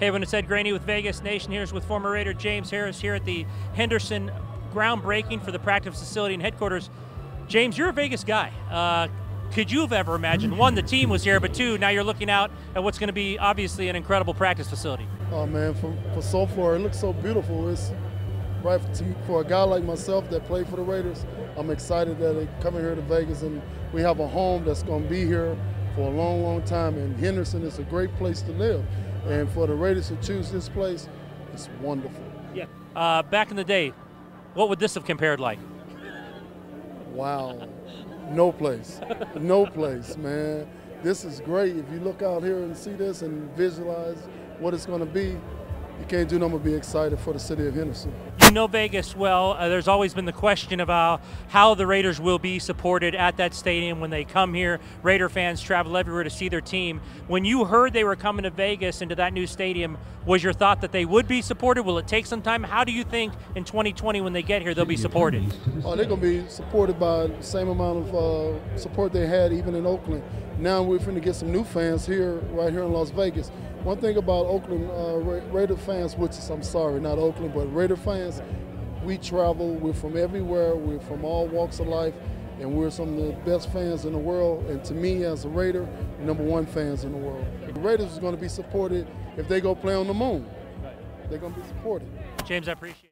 Hey, everyone, it's Ed Graney with Vegas Nation. Here's with former Raider James Harris here at the Henderson groundbreaking for the practice facility and headquarters. James, you're a Vegas guy. Uh, could you have ever imagined, one, the team was here, but two, now you're looking out at what's going to be obviously an incredible practice facility? Oh, man, for, for so far, it looks so beautiful. It's right to, for a guy like myself that played for the Raiders. I'm excited that they're coming here to Vegas and we have a home that's going to be here for a long, long time. And Henderson is a great place to live. And for the Raiders to choose this place, it's wonderful. Yeah. Uh, back in the day, what would this have compared like? Wow. No place. no place, man. This is great. If you look out here and see this and visualize what it's going to be, you can't do nothing but be excited for the city of Henderson. You know Vegas well. Uh, there's always been the question about how the Raiders will be supported at that stadium when they come here. Raider fans travel everywhere to see their team. When you heard they were coming to Vegas into that new stadium, was your thought that they would be supported? Will it take some time? How do you think in 2020 when they get here they'll be supported? Oh, they're going to be supported by the same amount of uh, support they had even in Oakland. Now we're going to get some new fans here, right here in Las Vegas. One thing about Oakland uh, Raider fans, which is, I'm sorry, not Oakland, but Raider fans, we travel, we're from everywhere, we're from all walks of life, and we're some of the best fans in the world. And to me, as a Raider, number one fans in the world. The Raiders is going to be supported if they go play on the moon. They're going to be supported. James, I appreciate